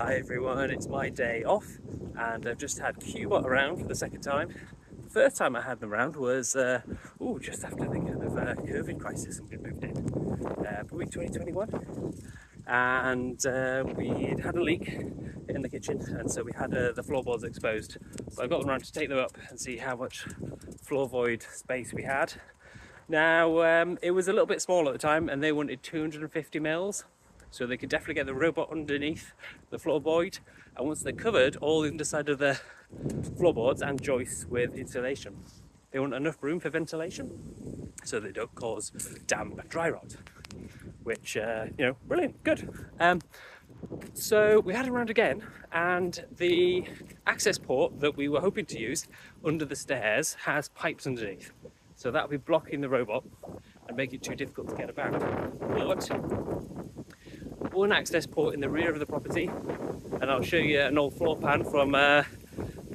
Hi everyone, it's my day off and I've just had Qbot around for the second time. The first time I had them around was uh, ooh, just after the kind of uh, COVID crisis and we moved in, uh, probably 2021. And uh, we had a leak in the kitchen and so we had uh, the floorboards exposed. So I got them around to take them up and see how much floor void space we had. Now um, it was a little bit small at the time and they wanted 250 mils so they could definitely get the robot underneath the floorboard. And once they're covered all the underside of the floorboards and joists with insulation. They want enough room for ventilation so they don't cause damp dry rot which uh, you know brilliant good. Um, so we had it around again and the access port that we were hoping to use under the stairs has pipes underneath. So that'll be blocking the robot and make it too difficult to get about. But one access port in the rear of the property and I'll show you an old floor plan from uh,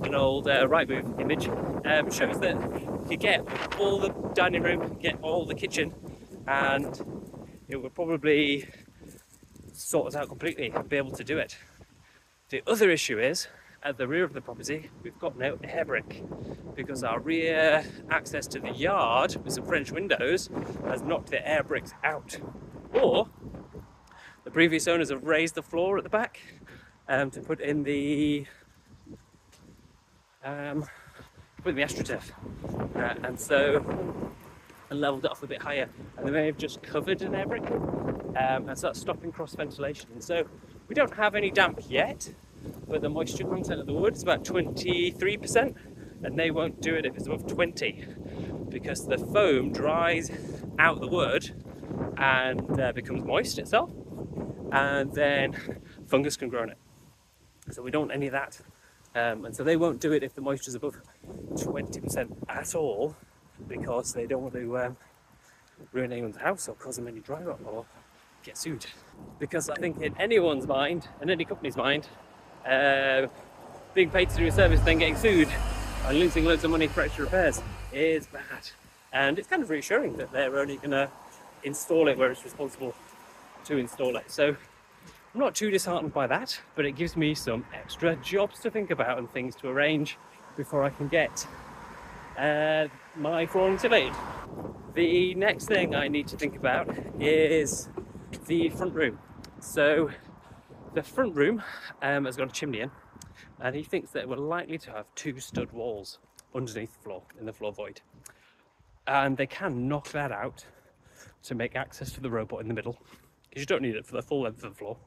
an old uh, Rightmove image um, shows that you get all the dining room, get all the kitchen and it will probably sort us out completely and be able to do it. The other issue is at the rear of the property we've got no air brick because our rear access to the yard with some French windows has knocked the air bricks out or previous owners have raised the floor at the back um, to put in the um, in the astroturf, uh, and so and leveled it off a bit higher. And they may have just covered an air brick, um, and so that's stopping cross ventilation. And so we don't have any damp yet, but the moisture content of the wood is about 23%, and they won't do it if it's above 20 because the foam dries out the wood and uh, becomes moist itself and then fungus can grow in it. So we don't want any of that. Um, and so they won't do it if the moisture is above 20% at all because they don't want to um, ruin anyone's house or cause them any dry rot or get sued. Because I think in anyone's mind, in any company's mind, uh, being paid to do a service then getting sued and losing loads of money for extra repairs is bad. And it's kind of reassuring that they're only going to install it where it's responsible to install it. So I'm not too disheartened by that, but it gives me some extra jobs to think about and things to arrange before I can get uh, my floor insulated. The next thing I need to think about is the front room. So the front room um, has got a chimney in and he thinks that we're likely to have two stud walls underneath the floor in the floor void. And they can knock that out to make access to the robot in the middle because you don't need it for the full length of the floor.